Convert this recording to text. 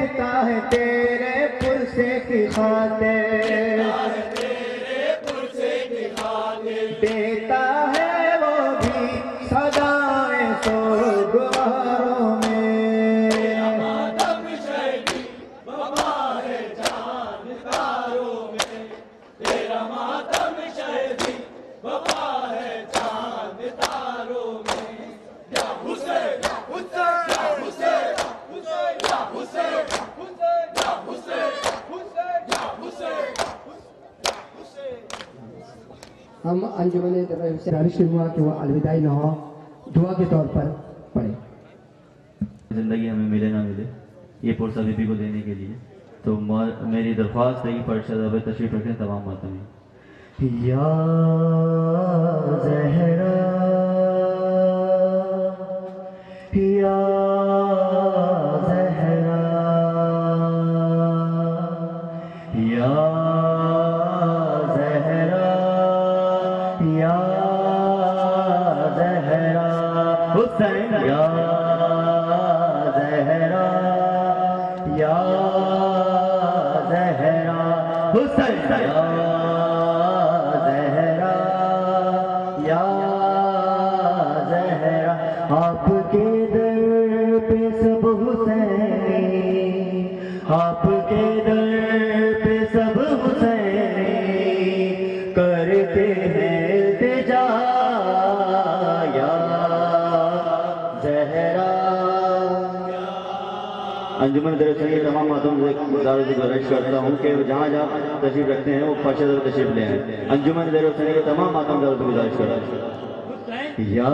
है लिखता है तेरे पुरसे की खातिर हम अंजुमन दरबार से बारिश शुरू कि वो अलविदाई न हो। दुआ के तौर पर पढ़े। ज़िंदगी हमें मिले ना मिले ये पुरसा बीबी को देने के लिए। तो मेरी दरख्वास्त है कि पर्षद अब तशरीफ़ रखें तमाम मातमी या हुसैन या जहरा या जहरा। हुसैन। या जहरा या जहरा। आपके दर पे सब हुसैनी। आपके दर पे सब हुसैनी। करते हैं अंजुमन दरअसल ये तमाम मातम से गुजारिश करता हूँ कि जहाँ जहाँ तशरीफ़ रखते हैं, वो फर्शद तशरीफ़ ले आए। अंजुमन दरअसल ये तमाम मातम से गुजारिश करता हूँ या